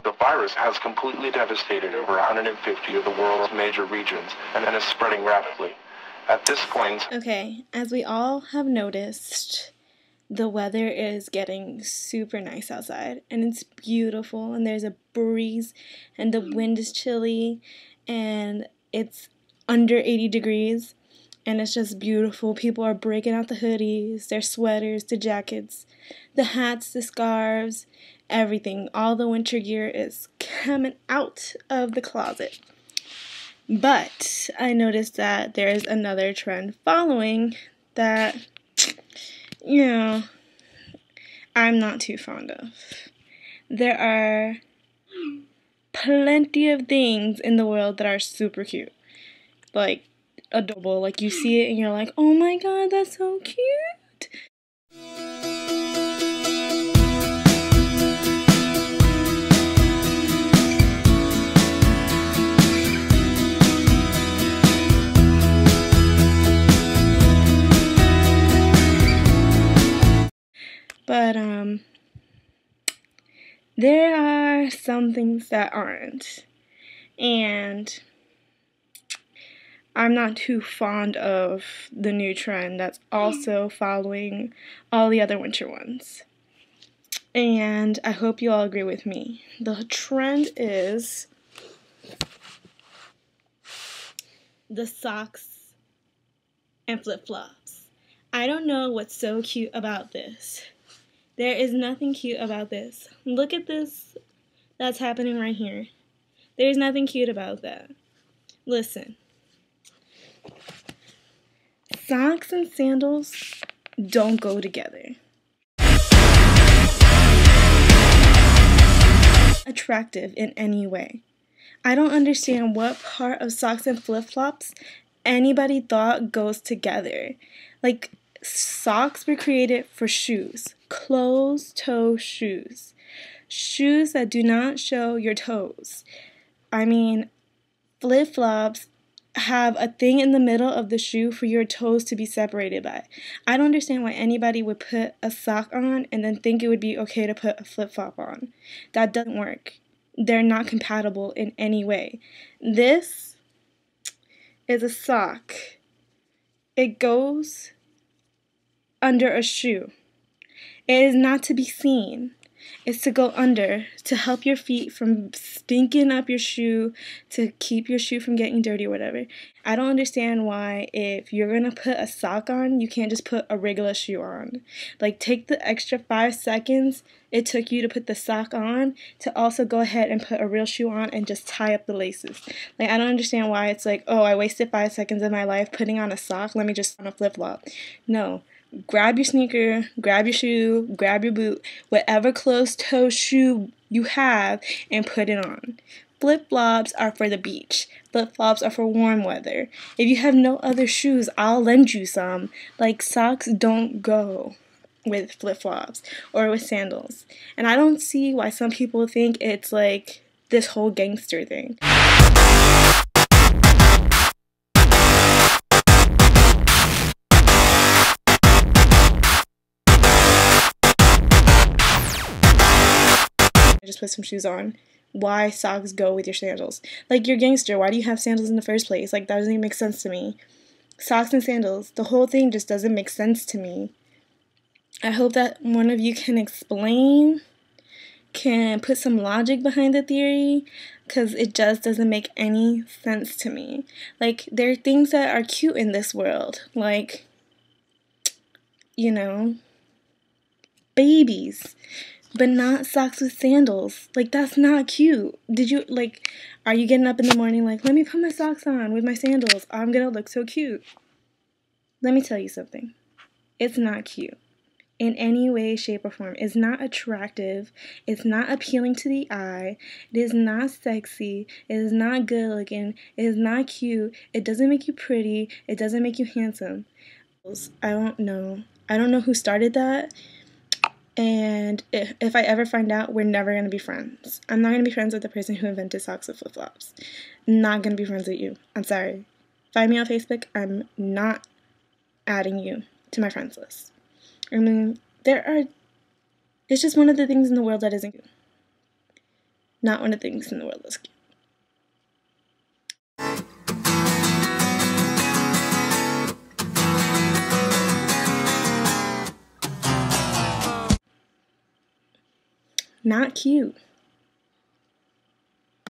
the virus has completely devastated over 150 of the world's major regions and is spreading rapidly. At this point, Okay, as we all have noticed, the weather is getting super nice outside and it's beautiful and there's a breeze and the wind is chilly and it's under 80 degrees and it's just beautiful. People are breaking out the hoodies, their sweaters, the jackets, the hats, the scarves, everything. All the winter gear is coming out of the closet. But I noticed that there is another trend following that, you know, I'm not too fond of. There are plenty of things in the world that are super cute. Like adorable. Like you see it and you're like, oh my god, that's so cute. But um there are some things that aren't. And I'm not too fond of the new trend that's mm. also following all the other winter ones. And I hope you all agree with me. The trend is the socks and flip flops. I don't know what's so cute about this. There is nothing cute about this. Look at this that's happening right here. There's nothing cute about that. Listen. Socks and sandals don't go together. Attractive in any way. I don't understand what part of socks and flip flops anybody thought goes together. Like, socks were created for shoes, closed toe shoes, shoes that do not show your toes. I mean, flip flops have a thing in the middle of the shoe for your toes to be separated by. I don't understand why anybody would put a sock on and then think it would be okay to put a flip flop on. That doesn't work. They're not compatible in any way. This is a sock. It goes under a shoe. It is not to be seen. It's to go under to help your feet from stinking up your shoe, to keep your shoe from getting dirty or whatever. I don't understand why, if you're gonna put a sock on, you can't just put a regular shoe on. Like, take the extra five seconds it took you to put the sock on to also go ahead and put a real shoe on and just tie up the laces. Like, I don't understand why it's like, oh, I wasted five seconds of my life putting on a sock, let me just on a flip flop. No grab your sneaker, grab your shoe, grab your boot, whatever closed toe shoe you have, and put it on. Flip flops are for the beach. Flip flops are for warm weather. If you have no other shoes, I'll lend you some. Like socks don't go with flip flops or with sandals. And I don't see why some people think it's like this whole gangster thing. Put some shoes on. Why socks go with your sandals? Like you're gangster. Why do you have sandals in the first place? Like that doesn't even make sense to me. Socks and sandals. The whole thing just doesn't make sense to me. I hope that one of you can explain, can put some logic behind the theory, because it just doesn't make any sense to me. Like, there are things that are cute in this world, like, you know, babies but not socks with sandals. Like that's not cute. Did you like are you getting up in the morning like, "Let me put my socks on with my sandals. I'm going to look so cute." Let me tell you something. It's not cute. In any way, shape, or form. It's not attractive. It's not appealing to the eye. It is not sexy. It is not good looking. It is not cute. It doesn't make you pretty. It doesn't make you handsome. I don't know. I don't know who started that and if, if I ever find out, we're never going to be friends. I'm not going to be friends with the person who invented socks with flip flops. Not going to be friends with you. I'm sorry. Find me on Facebook. I'm not adding you to my friends list. I mean, there are. It's just one of the things in the world that isn't. Not one of the things in the world that's cute. Not cute.